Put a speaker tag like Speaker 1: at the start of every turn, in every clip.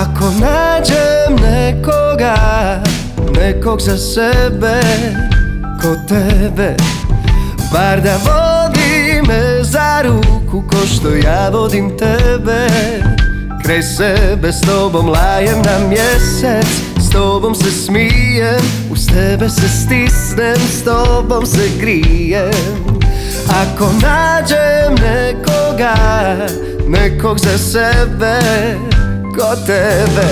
Speaker 1: Ako nađem nekoga, nekog za sebe, ko tebe Bar da vodi me za ruku ko što ja vodim tebe. Kraj sebe s tobom lajem na mjesec S tobom se smijem, uz tebe se stisnem S tobom se grijem. Ako nađem nekoga, nekog za sebe Ko tebe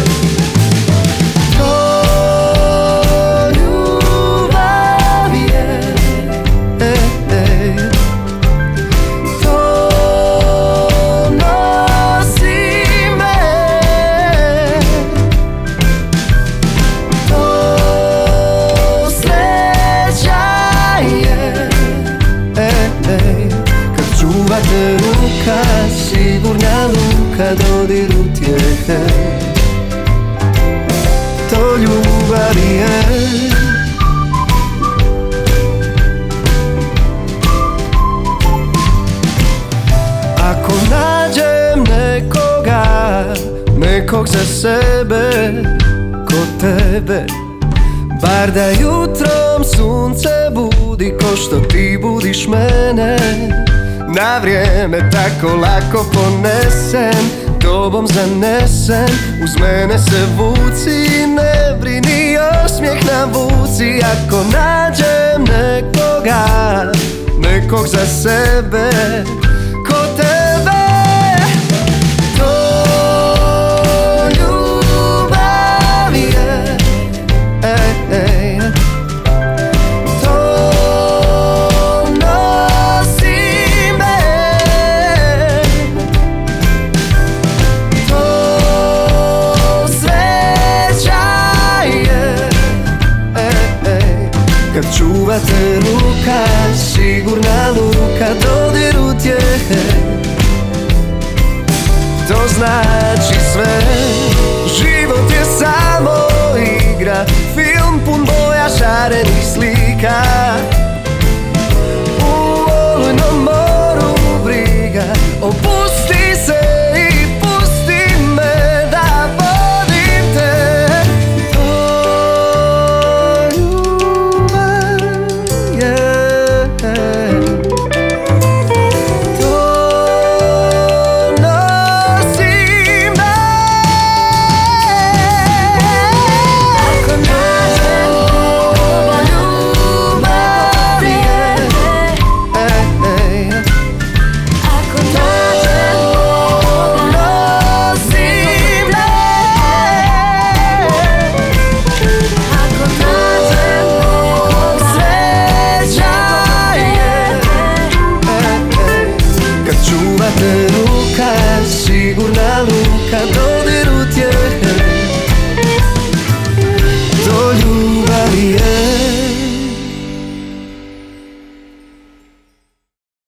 Speaker 1: čuvate ruka Sigurna luka Dodir utjehe To ljubav je. Ako nađem nekoga Nekog za sebe Ko tebe Bar da jutrom sunce budi Ko što ti budiš mene Na vrijeme tako lako ponesem Tobom zanesen Uz mene se vuci Ne brini osmijeh na vuci. Ako nađem nekoga Nekog za sebe Kad čuvate ruka Sigurna luka Dodir utjehe to znači sve. Život je samo igra Film pun boja šarenih slika te ruka, sigurna luka,